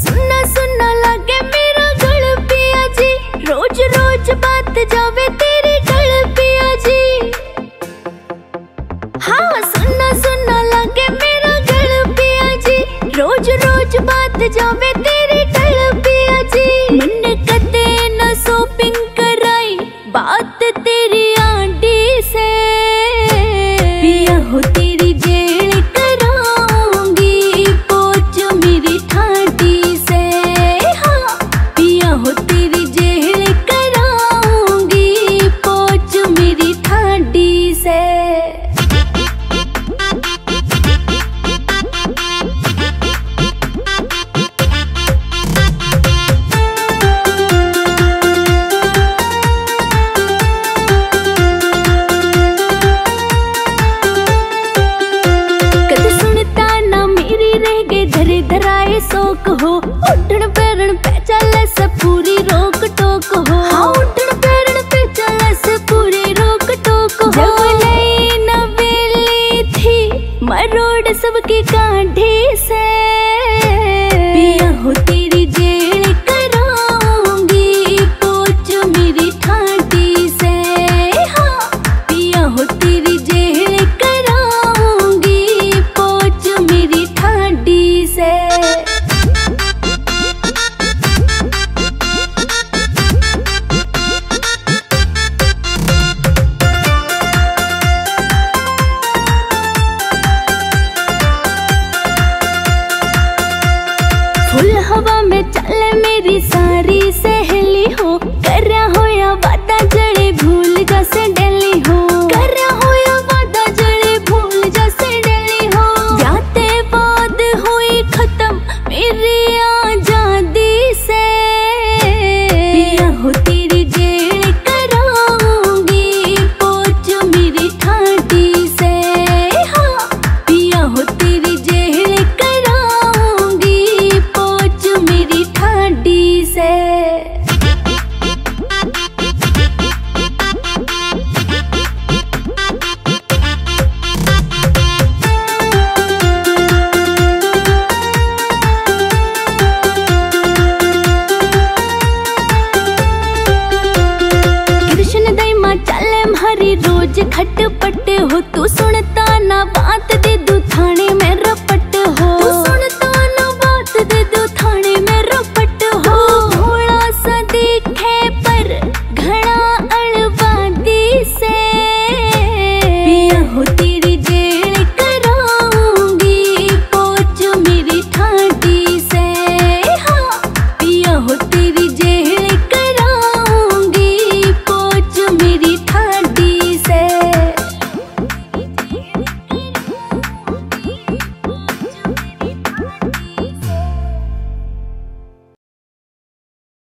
सुनना सुनना पिया जी। रोज रोज पिया जी। हाँ सुनना सुनना पिया जी। रोज रोज जावे तेरी सोक हो उठन पेरन पे चल। में चले मेरी सारी सहेली हो। कर हो या वादा जड़े भूल जैसे डेली हो। कर फट हो तू सुन